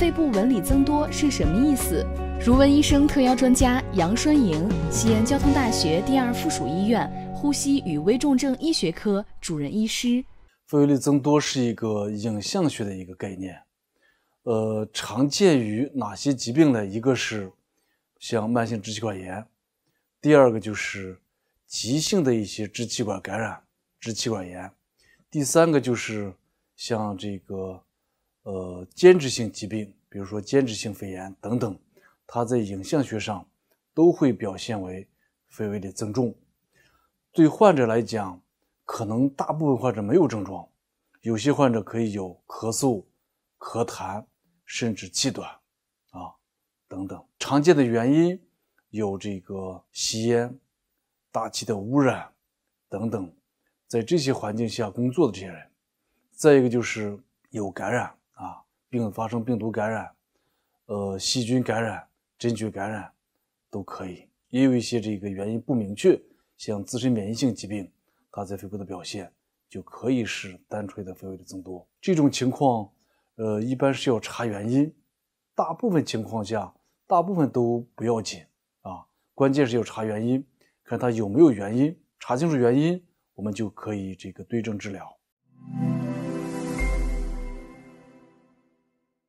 肺部纹理增多是什么意思？如闻医生特邀专家杨栓莹，西安交通大学第二附属医院呼吸与危重症医学科主任医师。肺纹理增多是一个影像学的一个概念，呃，常见于哪些疾病呢？一个是像慢性支气管炎，第二个就是急性的一些支气管感染、支气管炎，第三个就是像这个间质性疾病，比如说间质性肺炎等等。它在影像学上都会表现为肺围的增重。对患者来讲，可能大部分患者没有症状，有些患者可以有咳嗽、咳痰，甚至气短啊等等。常见的原因有这个吸烟、大气的污染等等，在这些环境下工作的这些人，再一个就是有感染，并发生病毒感染，呃，细菌感染。真菌感染都可以，也有一些这个原因不明确，像自身免疫性疾病，它在肺部的表现就可以是单纯的肺围的增多。这种情况，呃，一般是要查原因，大部分情况下，大部分都不要紧啊，关键是要查原因，看它有没有原因，查清楚原因，我们就可以这个对症治疗。